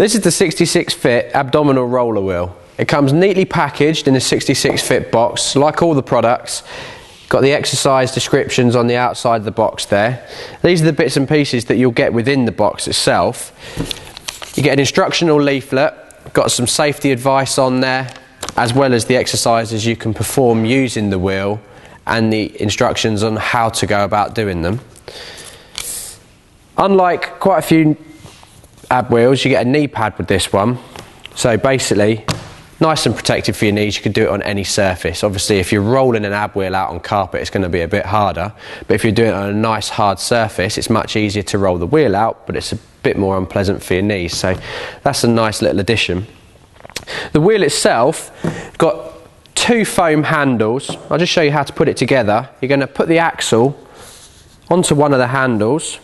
This is the 66fit abdominal roller wheel. It comes neatly packaged in a 66fit box, like all the products. Got the exercise descriptions on the outside of the box there. These are the bits and pieces that you'll get within the box itself. You get an instructional leaflet, got some safety advice on there, as well as the exercises you can perform using the wheel and the instructions on how to go about doing them. Unlike quite a few ab wheels, you get a knee pad with this one. So basically, nice and protected for your knees. You can do it on any surface. Obviously, if you're rolling an ab wheel out on carpet, it's going to be a bit harder. But if you're doing it on a nice hard surface, it's much easier to roll the wheel out, but it's a bit more unpleasant for your knees. So that's a nice little addition. The wheel itself got two foam handles. I'll just show you how to put it together. You're going to put the axle onto one of the handles.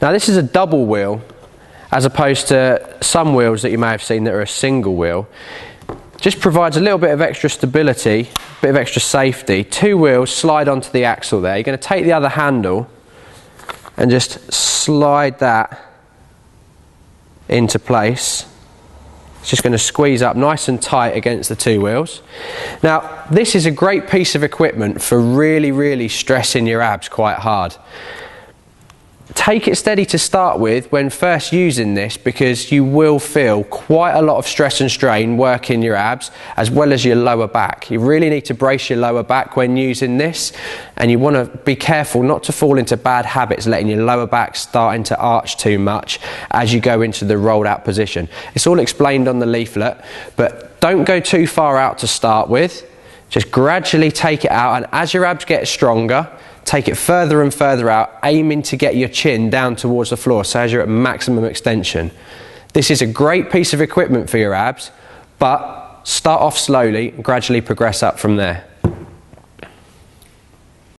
Now this is a double wheel as opposed to some wheels that you may have seen that are a single wheel. Just provides a little bit of extra stability, a bit of extra safety. Two wheels slide onto the axle there. You're going to take the other handle and just slide that into place. It's just going to squeeze up nice and tight against the two wheels. Now, this is a great piece of equipment for really, really stressing your abs quite hard take it steady to start with when first using this because you will feel quite a lot of stress and strain working your abs as well as your lower back. You really need to brace your lower back when using this and you want to be careful not to fall into bad habits letting your lower back starting to arch too much as you go into the rolled out position. It's all explained on the leaflet but don't go too far out to start with. Just gradually take it out and as your abs get stronger take it further and further out, aiming to get your chin down towards the floor so as you're at maximum extension. This is a great piece of equipment for your abs, but start off slowly and gradually progress up from there.